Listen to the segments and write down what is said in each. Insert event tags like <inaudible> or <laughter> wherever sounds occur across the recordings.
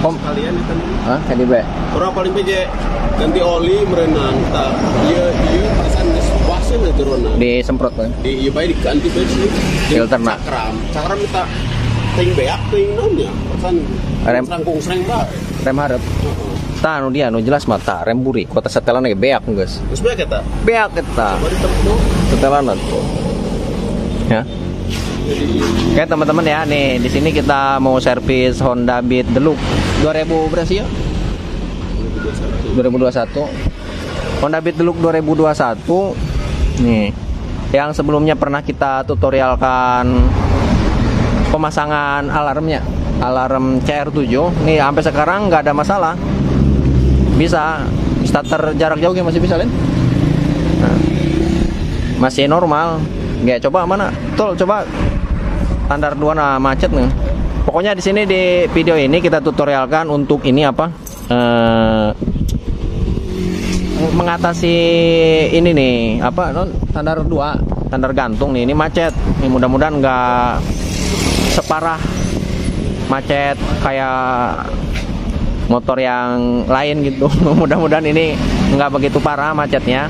Kom- sekalian itu Hah, kayak di be. orang paling beje ganti oli merenang tak iya iya perasaan geus wase na turuna Disemprot kan. di iya bae diganti bae sih Filter na. cakram cakram kita ting beak ting naon ya perasaan Rem. serangkung sereng bae Rem harap. Tah anu dia anu jelas mata rem buri. Kota setelan lagi beak geus. terus beak eta Beak eta. temu Setelan Ya. Oke teman-teman ya, nih di sini kita mau servis Honda Beat Deluxe 2000 berapa ya? 2021. Honda Beat Deluxe 2021. Nih, yang sebelumnya pernah kita tutorialkan pemasangan alarmnya, alarm CR7. Nih sampai sekarang nggak ada masalah. Bisa starter jarak jauh masih bisa, Len? Nah, masih normal. Nggak coba mana? Tuh coba standar 2 nah macet nih. Pokoknya di sini di video ini kita tutorialkan untuk ini apa? Eh, mengatasi ini nih apa standar 2 standar gantung nih ini macet nih mudah-mudahan nggak separah macet kayak motor yang lain gitu <laughs> mudah-mudahan ini nggak begitu parah macetnya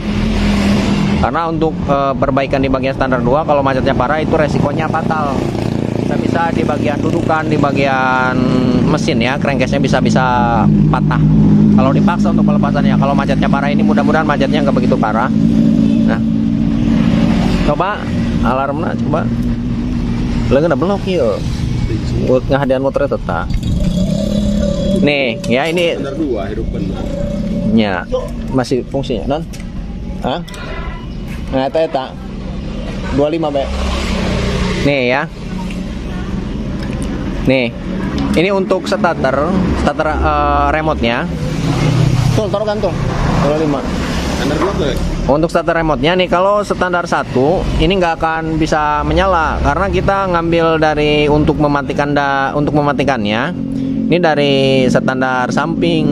karena untuk eh, perbaikan di bagian standar 2 kalau macetnya parah itu resikonya fatal. Bisa-bisa di bagian dudukan di bagian mesin ya crankcase-nya bisa-bisa patah. Kalau dipaksa untuk pelepasannya kalau macetnya parah ini mudah-mudahan macetnya nggak begitu parah. Nah. Coba alarmnya coba. Lengan blok ya buat ngehadian motornya tetap. Nih ya ini. Standar dua hidup benar. Nya masih fungsinya non Hah? Nah eta eta 25 be. Nih ya. Nih. Ini untuk starter starter eh, remote-nya. Tuh taruh gantung. 25 standar dua tuh untuk starter remote-nya nih kalau standar satu ini nggak akan bisa menyala karena kita ngambil dari untuk mematikan da, untuk mematikannya ini dari standar samping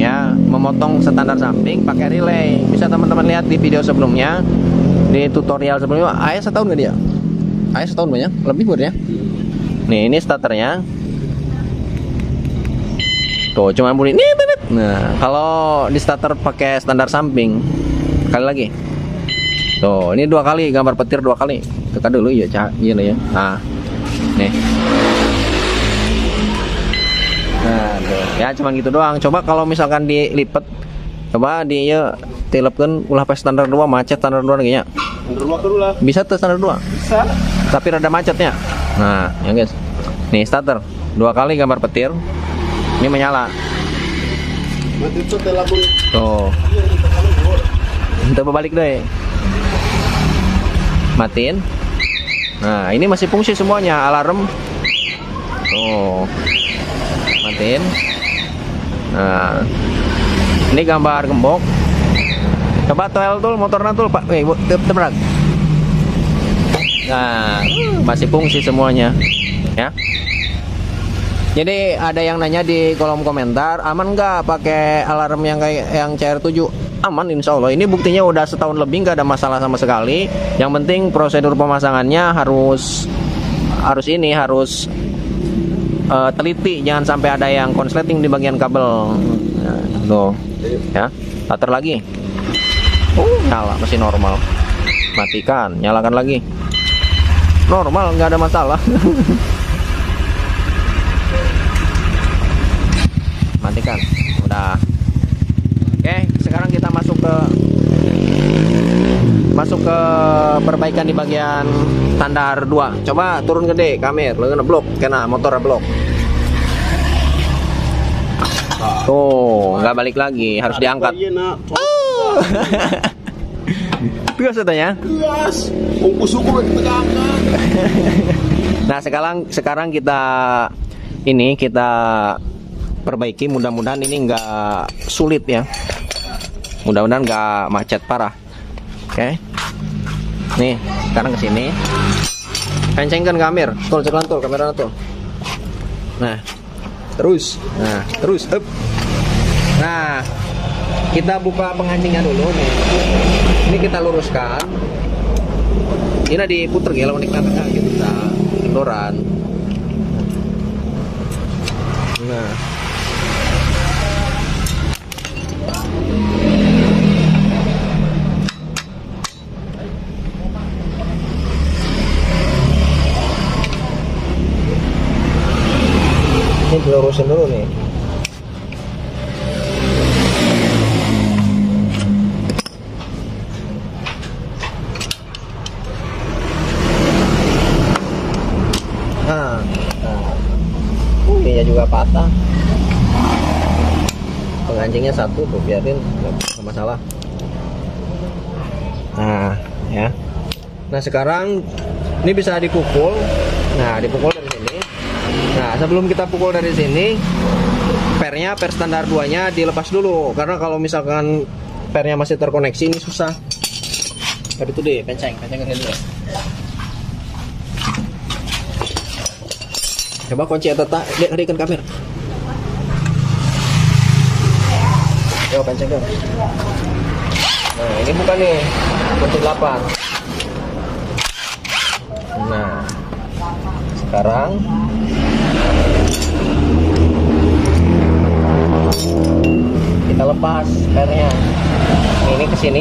ya memotong standar samping pakai relay. Bisa teman-teman lihat di video sebelumnya di tutorial sebelumnya ayah setahun nggak dia? Ayah setahun banyak lebih buat ya nih ini starternya. Tuh cuma bunyi nih nah kalau di starter pakai standar samping kali lagi. Tuh ini dua kali gambar petir dua kali. Tekan dulu ya lah ya nah nih ya cuman gitu doang. Coba kalau misalkan dilipet coba di ya tilepkan ulah pas standar 2 macet standar 2 lagi nya standar dua lah. Bisa tuh standar 2 bisa. Tapi rada macetnya. Nah ya guys. Nih starter. Dua kali gambar petir. Ini menyala. Telepon tuh. Kita balik deh. Matiin. Nah ini masih fungsi semuanya. Alarm. Tuh. Matiin nah ini gambar gembok coba toel tuh motornya tuh pak eh bu- te- tebrak nah masih fungsi semuanya ya jadi ada yang nanya di kolom komentar, aman nggak pakai alarm yang kayak yang CR7? Aman insya Allah. Ini buktinya udah setahun lebih nggak ada masalah sama sekali. Yang penting prosedur pemasangannya harus harus ini harus eh, teliti, jangan sampai ada yang konsleting di bagian kabel. Nah, tuh, ya. Starter lagi. Oh, nyala masih normal. Matikan, nyalakan lagi. Normal, nggak ada masalah. <laughs> matikan udah oke sekarang kita masuk ke masuk ke perbaikan di bagian standar 2 coba turun gede kamer lu kena blok kena motor blok. Tuh nggak balik lagi harus diangkat. <laughs> Tugas katanya ungkus suku tegangan <laughs> Nah sekarang sekarang kita ini kita perbaiki. Mudah-mudahan ini nggak sulit ya. Mudah-mudahan nggak macet parah. Oke. Nih sekarang ke sini. Kencengkan kamera, tuh cekelan tuh kamera tuh. Nah terus, nah terus, up. Nah kita buka pengancingnya dulu nih. Ini kita luruskan. Ini diputer ya lawan tengah gitu kita kendoran. Nah, lurusin dulu nih. Nah, nah. Uh, ininya juga patah. Pengancingnya satu tuh biarin nggak masalah. Nah ya. Nah sekarang ini bisa dipukul. Nah dipukul nah sebelum kita pukul dari sini pernya per standar 2 nya dilepas dulu. Karena kalau misalkan pernya masih terkoneksi ini susah. Tadi itu deh penceng penceng dulu coba kunci atau tak? Lihat hadikan kamera. Coba penceng dong. Nah ini bukan nih kunci 8 nah sekarang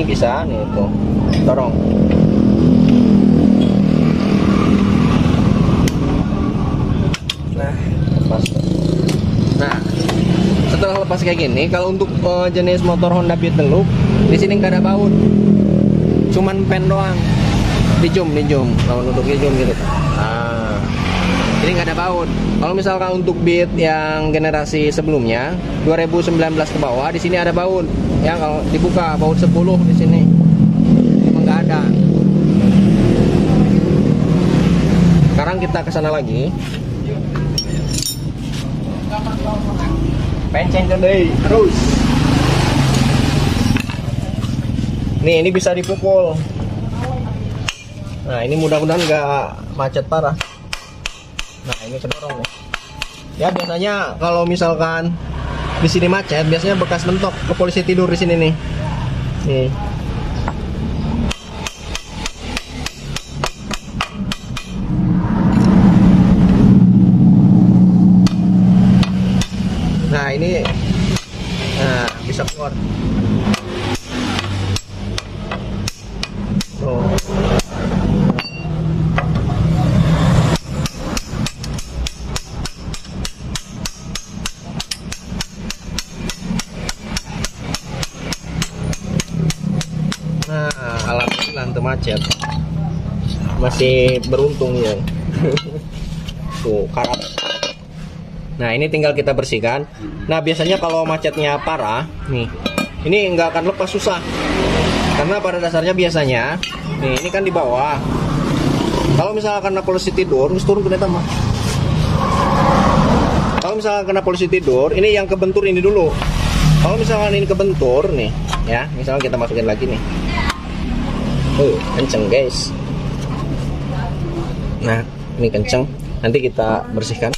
bisa nih tuh dorong. Nah lepas. Nah setelah lepas kayak gini kalau untuk uh, jenis motor Honda Beat Loop di sini nggak ada baut. Cuman pen doang. Dijum dijum kalau untuk dijum gitu ini nggak ada baut kalau misalkan untuk beat yang generasi sebelumnya 2019 ke bawah di sini ada baut ya kalau dibuka baut 10 di sini. Emang nggak ada. Sekarang kita ke sana lagi. Penceng deh terus. Nih ini bisa dipukul. Nah ini mudah-mudahan nggak macet parah ini kedorong nih ya biasanya kalau misalkan di sini macet biasanya bekas mentok. Ke polisi tidur di sini nih. Nih. Nah ini nah bisa keluar tuh Nah, alhamdulillah untuk macet. Masih beruntung ya. <laughs> Tuh, karat. Nah, ini tinggal kita bersihkan. Nah, biasanya kalau macetnya parah, nih. Ini nggak akan lepas susah. Karena pada dasarnya biasanya, nih, ini kan di bawah. Kalau misalnya karena polisi tidur, terus turun ke mah. Kalau misalnya kena polisi tidur, ini yang kebentur ini dulu. Kalau misalkan ini kebentur nih, ya, misalnya kita masukin lagi nih. Uh, kenceng guys. Nah, ini kenceng. Nanti kita bersihkan.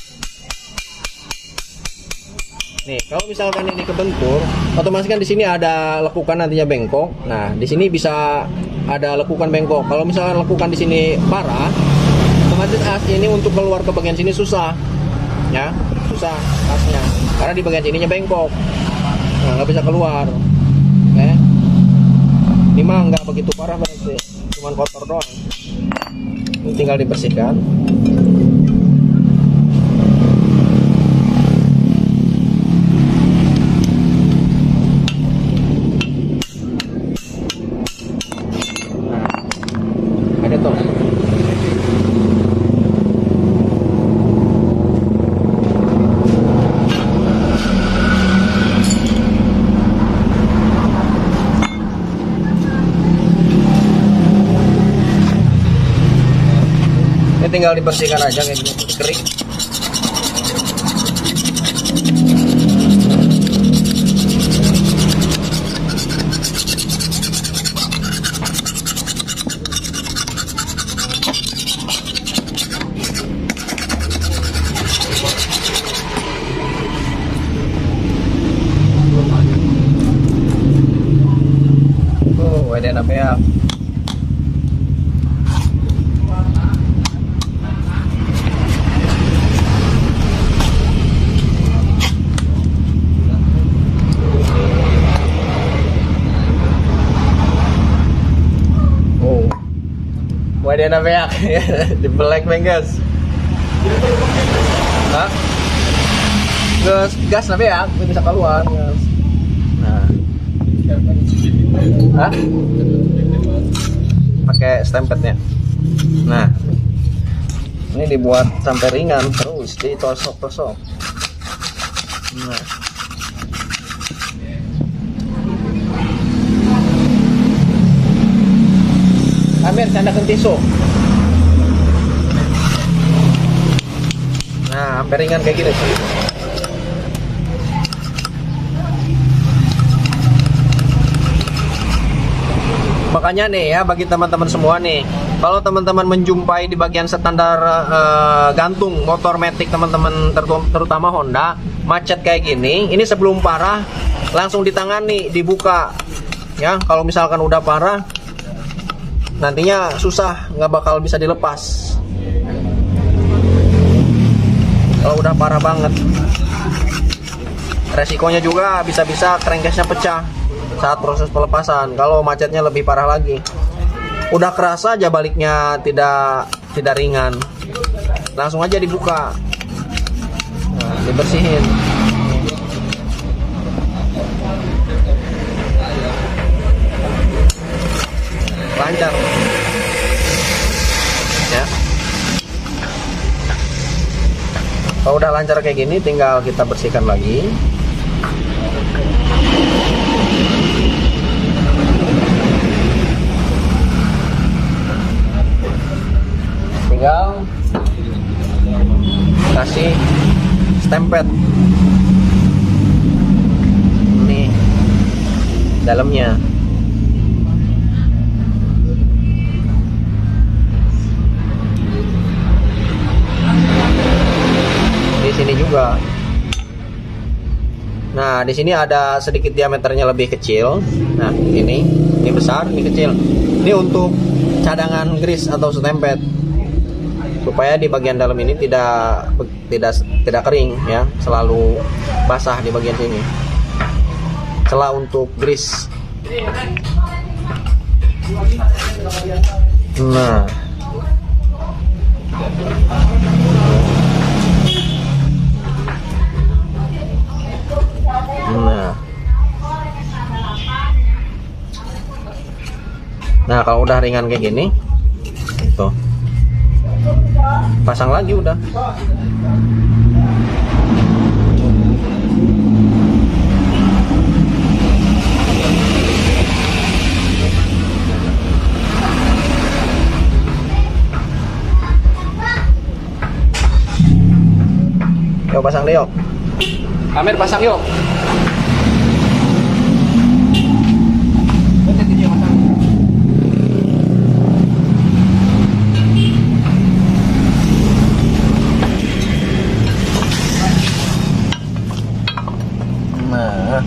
Nih, kalau misalkan ini kebentur, otomatis kan di sini ada lekukan nantinya bengkok. Nah, di sini bisa ada lekukan bengkok. Kalau misalkan lekukan di sini parah, otomatis as ini untuk keluar ke bagian sini susah. Ya, susah asnya. Karena di bagian sininya bengkok. Nah, nggak bisa keluar. Ini mah nggak begitu parah berarti, cuman kotor doang. Ini tinggal dibersihkan. Nah, ada tuh. Ini tinggal dibersihkan aja kayak gini, kering. Oh. Wadah na beak. <laughs> Di black bengkas. Hah? gas gas tapi ya bisa keluar nah Hah? pakai stempetnya nah ini dibuat sampai ringan terus ditosok-tosok nah Amir, canda tisu. Nah, sampai ringan kayak gini. Makanya nih ya bagi teman-teman semua nih, kalau teman-teman menjumpai di bagian standar eh, gantung motor metik teman-teman terutama Honda macet kayak gini, ini sebelum parah langsung ditangani, dibuka. Ya, kalau misalkan udah parah nantinya susah nggak bakal bisa dilepas. Kalau udah parah banget. Resikonya juga bisa-bisa crankcase-nya pecah saat proses pelepasan. Kalau macetnya lebih parah lagi. Udah kerasa aja baliknya tidak tidak ringan. Langsung aja dibuka. Nah, dibersihin lancar. Ya. Kalau udah lancar kayak gini tinggal kita bersihkan lagi. Tinggal kasih stempet. Ini dalamnya Nah, di sini ada sedikit diameternya lebih kecil. Nah, ini, ini besar, ini kecil. Ini untuk cadangan grease atau stempet. Supaya di bagian dalam ini tidak tidak tidak kering ya, selalu basah di bagian sini. Celah untuk grease. Nah, Nah. Nah, kalau udah ringan kayak gini, tuh. Pasang lagi udah. Yuk pasang yuk. Amir pasang yuk. Nah.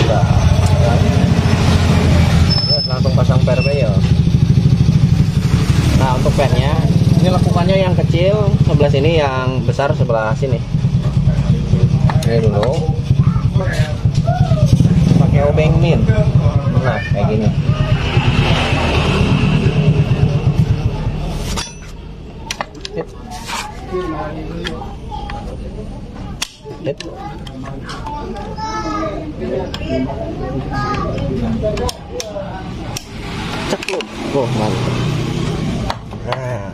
Udah. Terus langsung pasang perbe ya. Nah untuk pennya ini lekukannya yang kecil sebelah sini yang besar sebelah sini. Ini dulu. Pakai obeng min. Nah kayak gini. Hit. Hit. Oh mantap. Nah,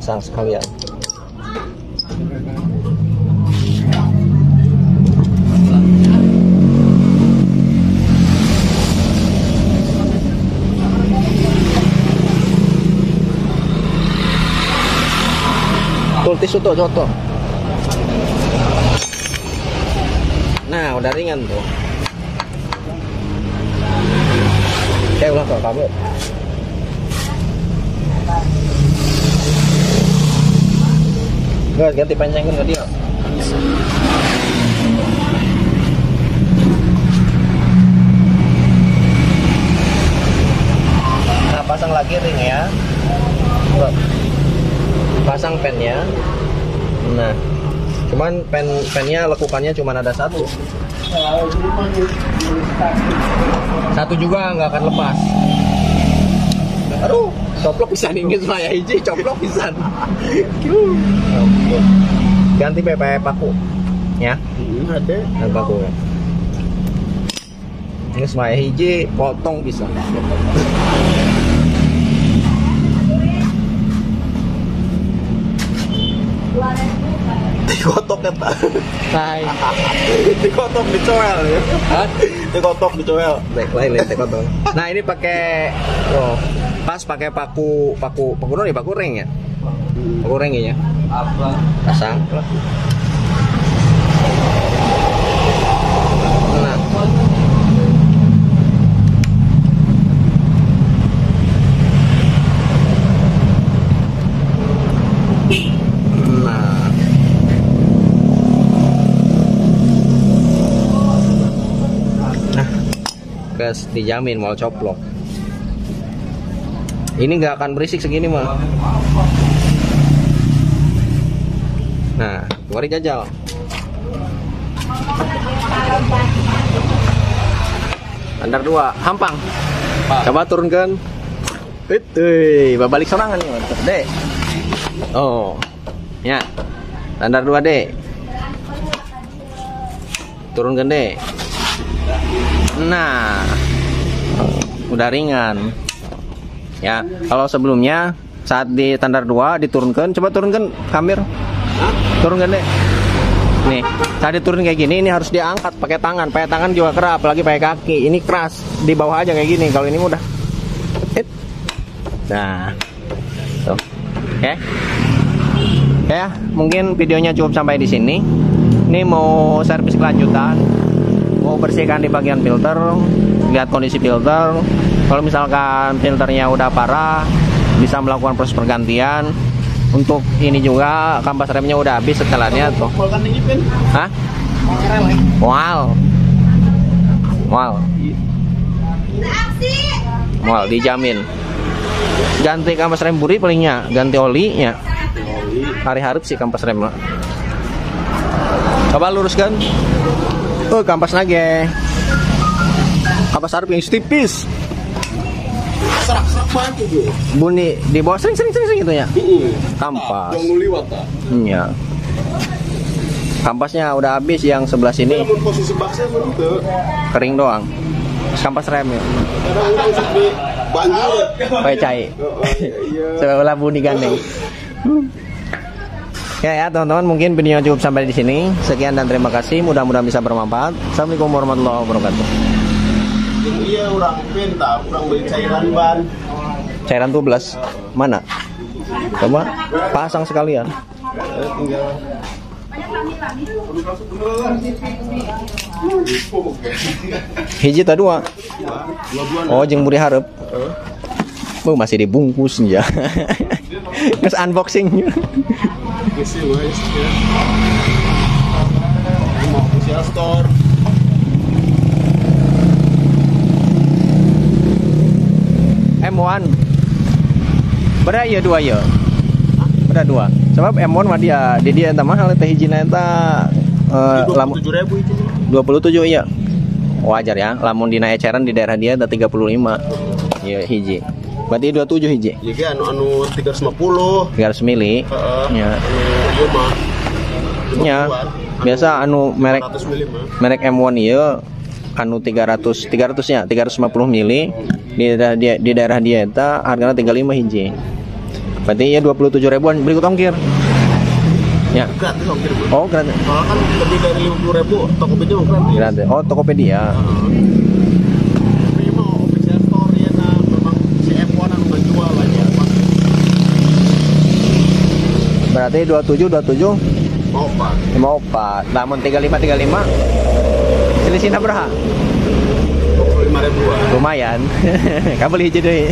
sang sekalian. Tisu tuh, contoh. Nah, udah ringan tuh. Oke, ulah ke kamu. Gue ganti panjangin ke dia. Nah, pasang lagi ring ya. Tuh. Pasang pennya. Nah cuman pen pennya lekukannya cuma ada satu. Satu juga nggak akan lepas. Aduh coplok pisan ini saya hiji coplok pisan. Ganti PP paku ya. Hmm, ada. dan paku. Ya ini semaya hiji potong bisa Dikotok kata. Hai. <laughs> Dikotok dicoel ya. Hah? Dikotok. Baik lain lain tekotong. Nah ini pakai oh, pas pakai paku paku paku nih paku ring ya. Paku ring ya. Apa? Pasang. Nah. Nah. Nah, gas dijamin mau coplok. Ini nggak akan berisik segini mah. Nah, mari jajal. Andar dua, hampang. Coba turunkan. Itu, balik sorangan nih, mantap. Dek. Oh, ya. Andar dua dek. Turunkan dek. Nah, udah ringan. Ya, kalau sebelumnya saat di tandar dua diturunkan, coba turunkan kamir. Turunkan deh. Nih, saat diturun kayak gini ini harus diangkat pakai tangan. Pakai tangan juga keras, apalagi pakai kaki. Ini keras, di bawah aja kayak gini. Kalau ini mudah. Nah. Tuh. Oke. Oke ya, mungkin videonya cukup sampai di sini. Ini mau servis kelanjutan. Mau bersihkan di bagian filter, lihat kondisi filter. Kalau misalkan filternya udah parah, bisa melakukan proses pergantian. Untuk ini juga kampas remnya udah habis setelannya tuh. Hah? Wow. Wow. Wow, dijamin. Ganti kampas rem buri palingnya, ganti oli ya. Hari harap sih kampas rem. Coba luruskan. Oh, kampas lagi. Kampas harap yang tipis. Serak-serak. Bunyi di bawah sering sering sering gitu ya. Kampas. Liwat. Iya. Kampasnya udah habis yang sebelah sini posisi baksa kering doang. Kampas orang sampai banjir. Pakai cai. Oh, iya. <laughs> Sebelah bunyi gandeng. <laughs> Ya ya teman-teman mungkin videonya cukup sampai di sini. Sekian dan terima kasih. Mudah-mudahan bisa bermanfaat. Assalamualaikum warahmatullahi wabarakatuh. Iya orang pinta, orang beli cairan ban. Cairan 12 mana? Coba pasang sekalian. Hiji ta dua. Oh jeung buri hareup. Oh, masih dibungkus ya. <laughs> Terus unboxing. Isi guys. ya. Mau official store. M1 Berapa ya dua ya? Berapa dua? Sebab M1 mah dia di dia entah mahal teh hijina Dua lamun tujuh ribu itu. 27 iya. Wajar ya, lamun dina eceran di daerah dia ada 35. Ya hiji. Berarti 27 hiji. Jadi anu anu tiga ratus lima puluh. 300 mili. Heeh. Ya. Iya mah. Ya. Biasa anu merek 100 mili merek M1 iya anu 300 300 nya 350 mili di daerah dia di daerah dia eta harganya 35 hiji. Berarti ya 27 ribuan berikut ongkir. Ya. Gratis ongkir. Oh, gratis. Soalnya kan lebih dari lima puluh ribu Tokopedia gratis. Gratis. Oh, Tokopedia. Ini mah official store ya nah memang si F1 anu ngejual aja. Berarti 27 27 Mau pak? 54. Lamun 35 35 selisihnya berapa? Dua puluh lima ribuan. Lumayan. <laughs> Kabel hiji deui.